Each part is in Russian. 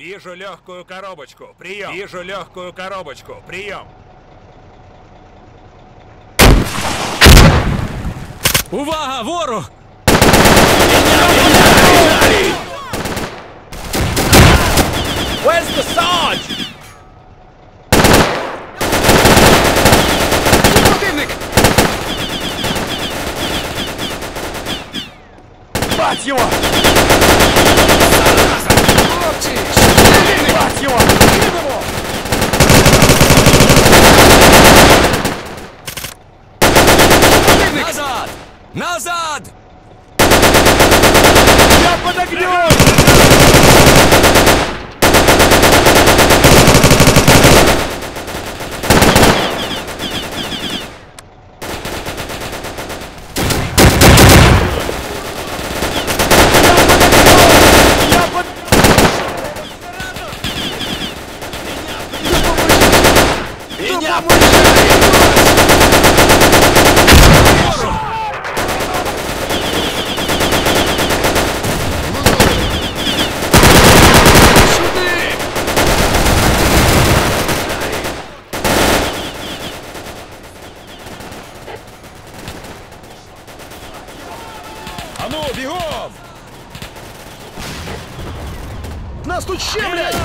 Вижу легкую коробочку. Прием. Вижу легкую коробочку. Прием. Увага, ворог! Where's the Sarge? Бать его! Бать его! Їдемо! Противник! Назад! Назад! Я под огнем! Я под... Меня Сюди! А ну, бегом! Нас тут щемлять!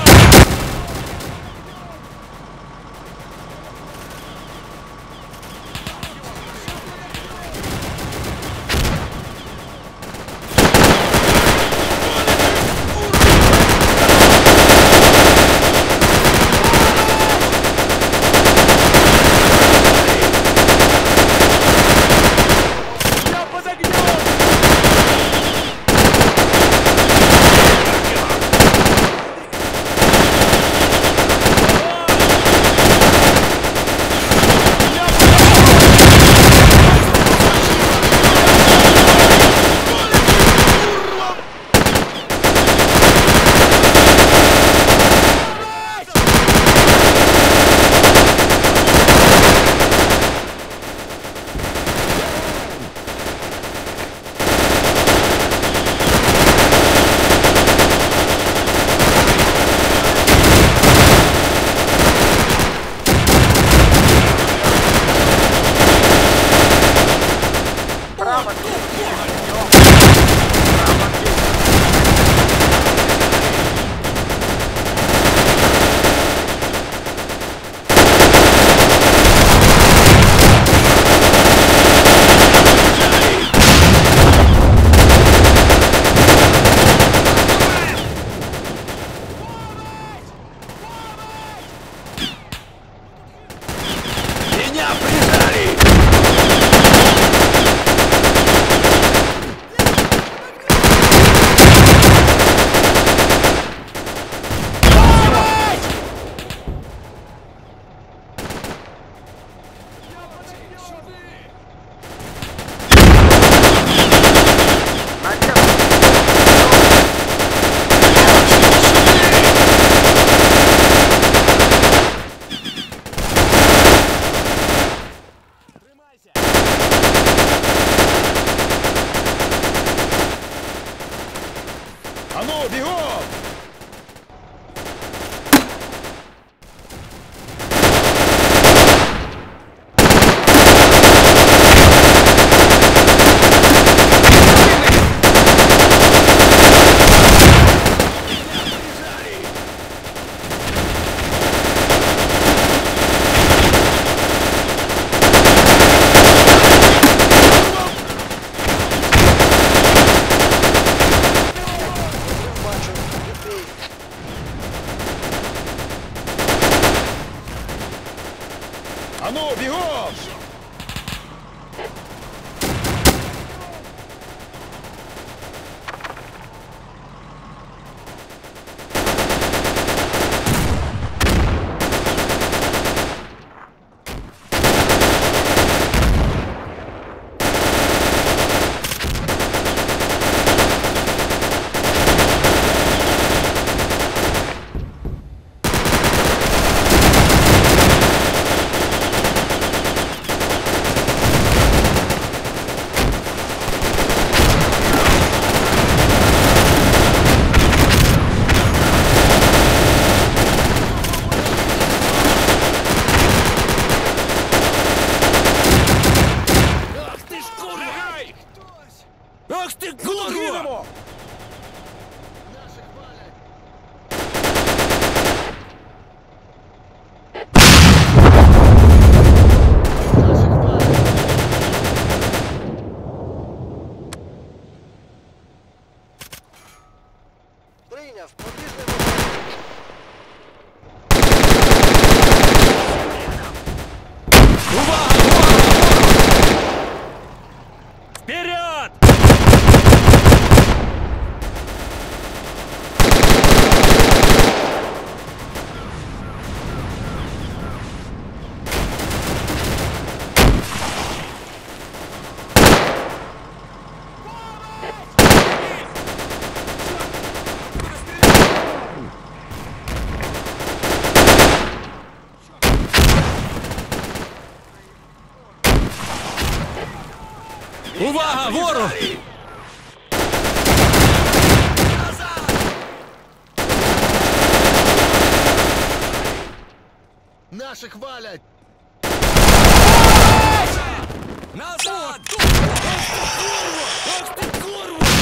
Увага! Ворог! Наших валять! Назад! Ах ти курва! Рванули!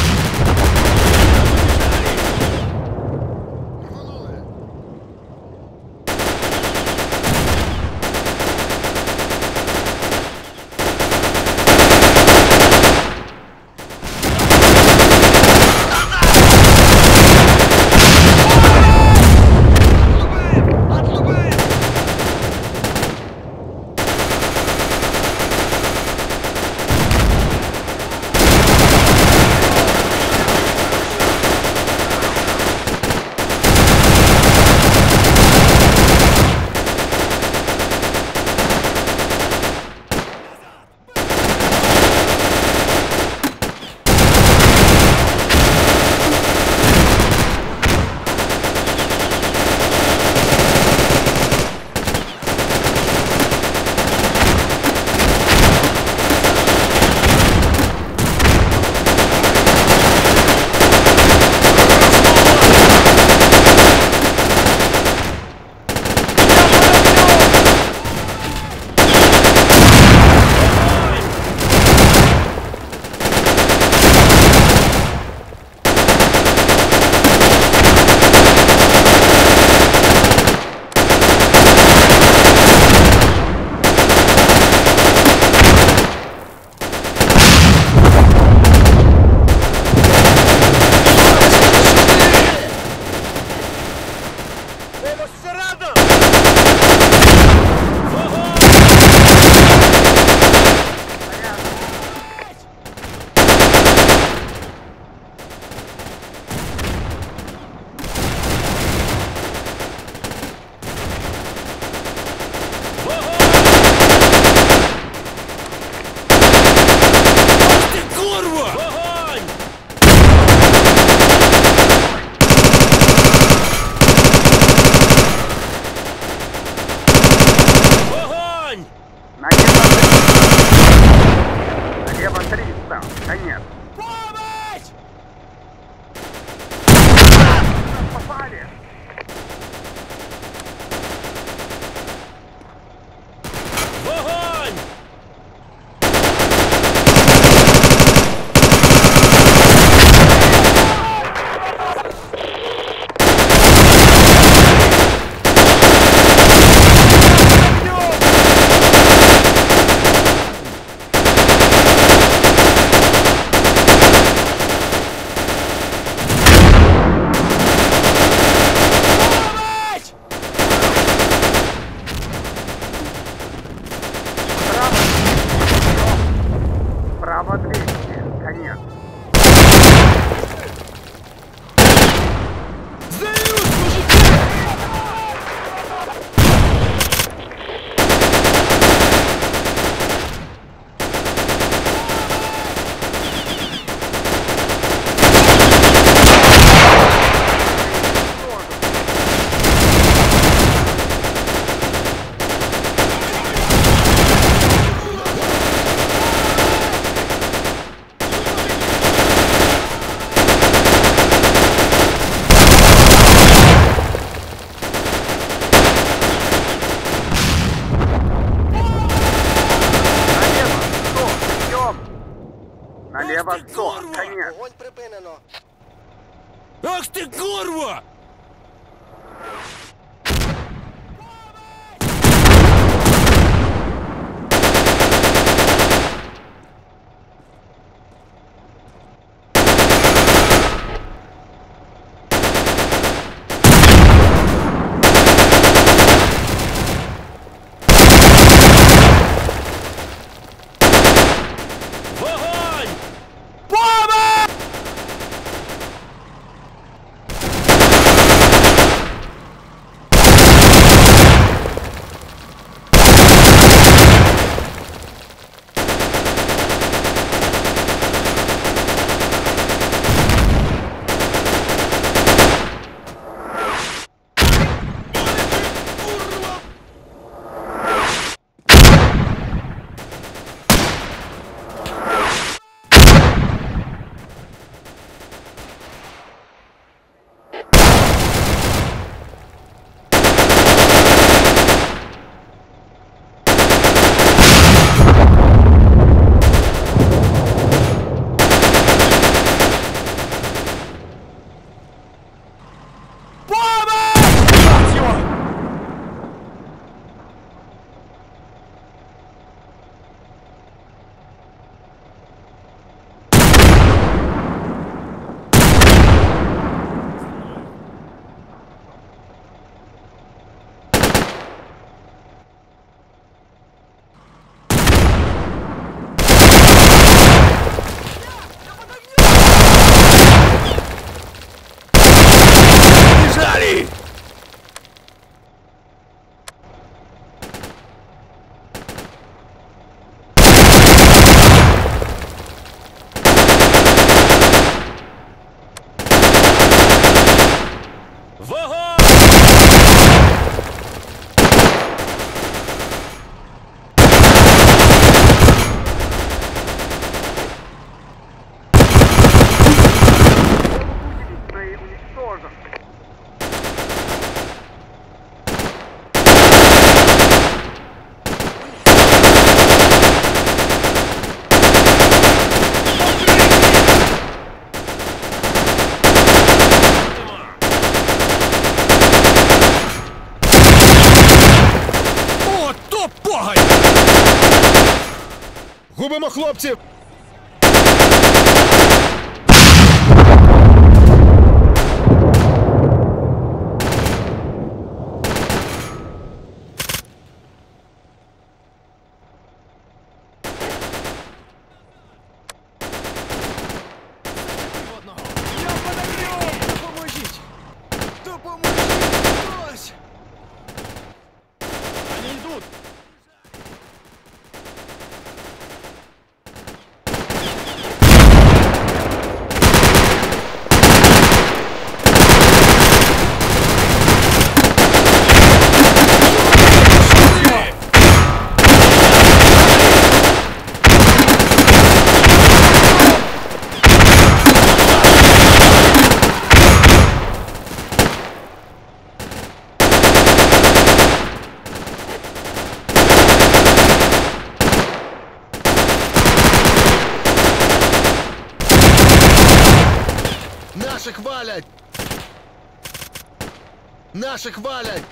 Vaho! up to? Наших валять!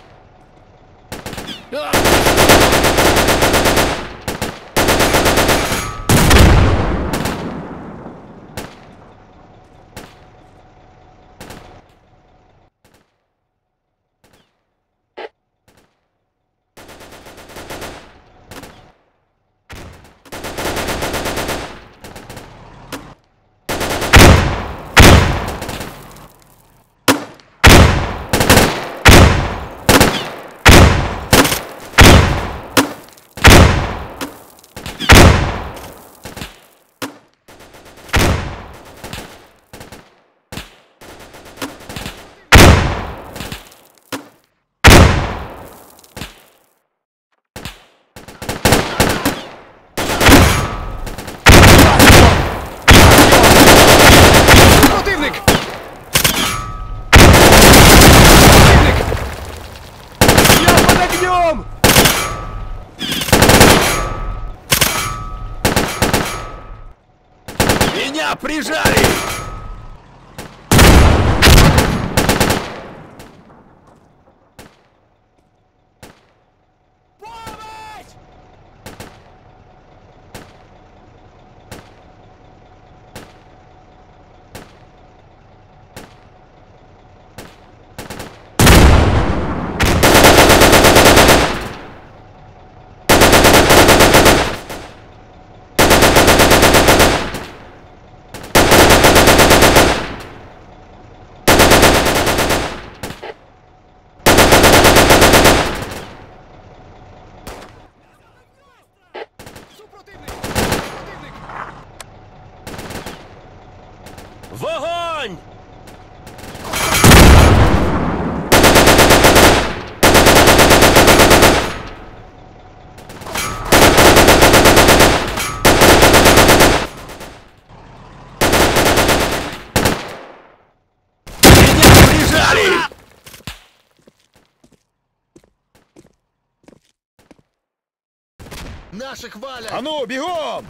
Прижали! Наших валять! А ну, бегом!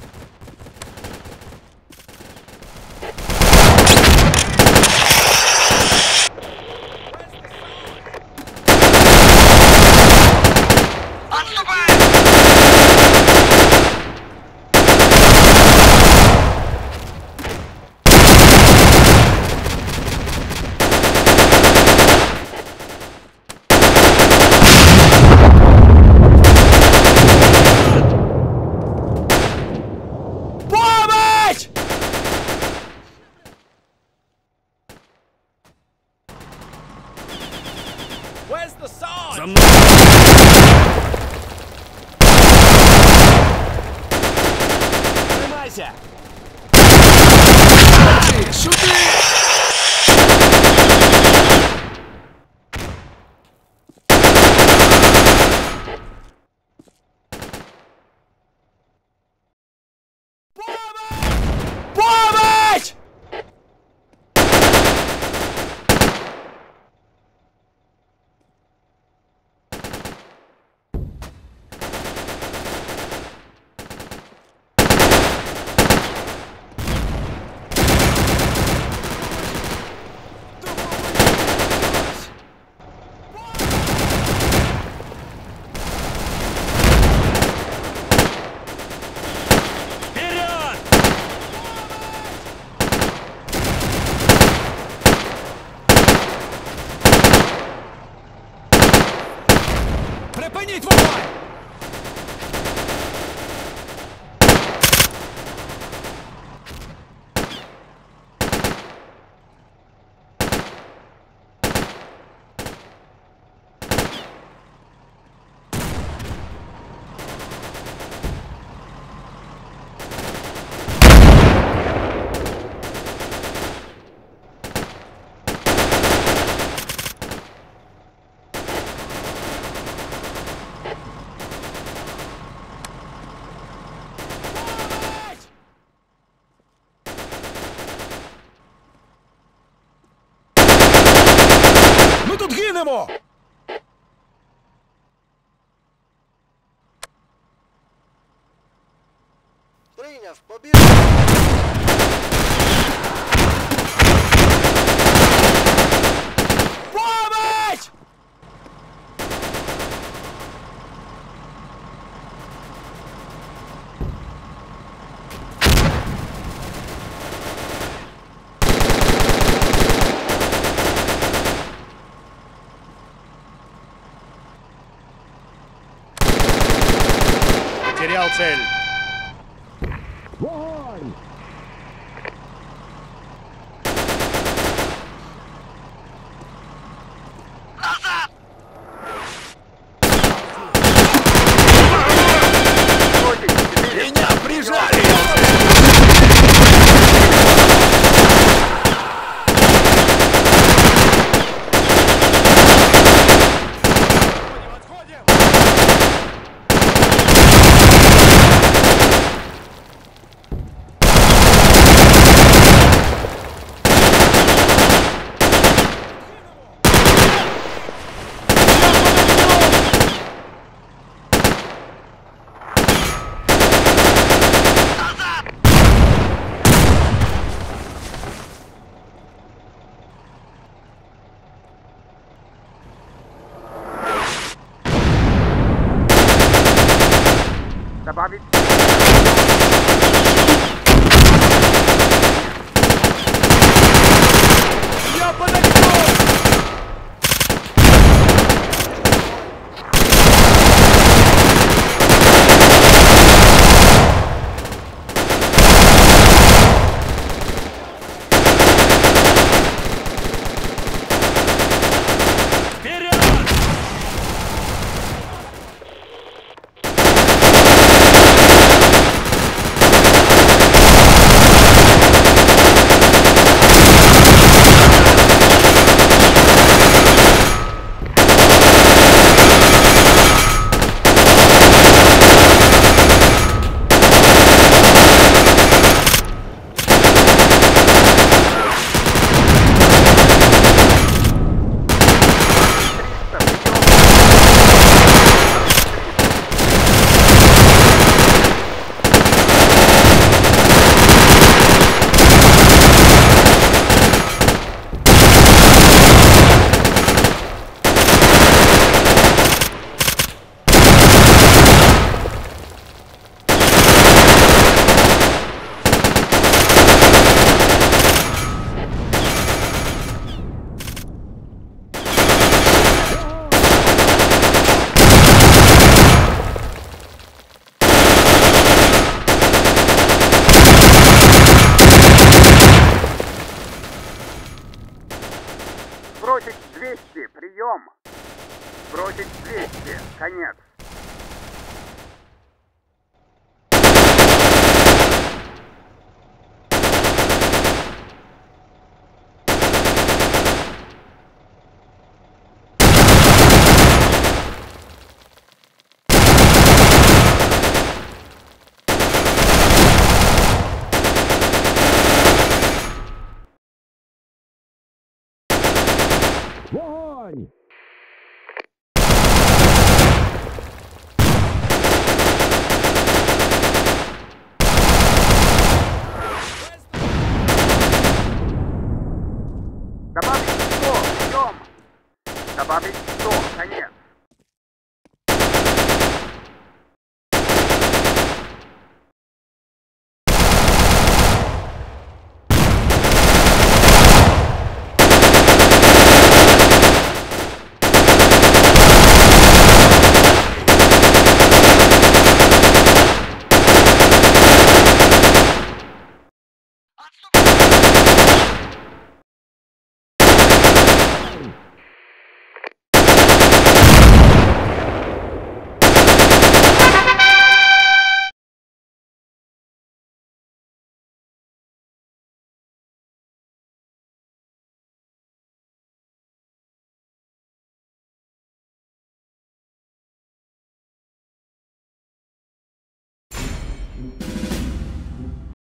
Nemo! Porcel.